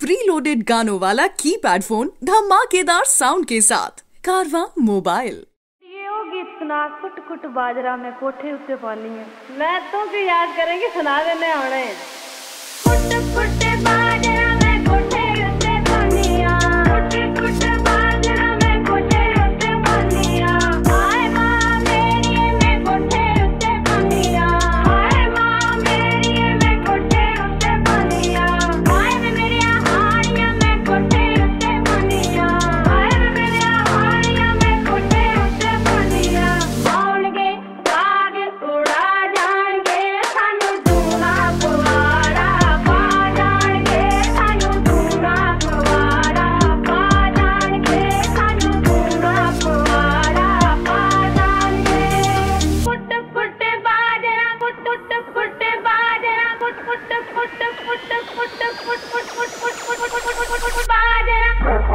Preloaded गानों वाला keypad phone धमाकेदार साउंड के साथ। कारवा मोबाइल ये गीत सुना कुट कुट बाजरा में कोठे उत्ते पानी है। मैं तो याद करेंगे, सुना देने आने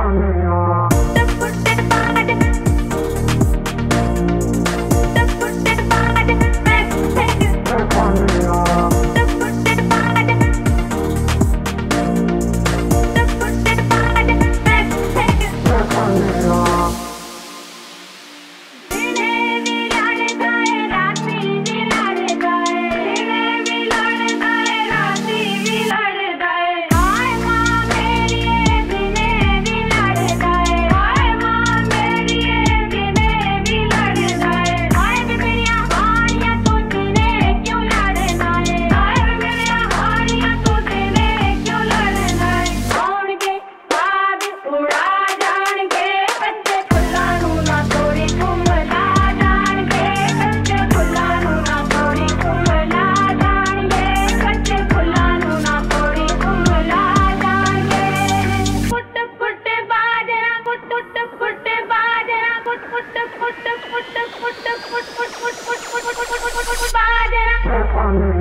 Amen. बाजरा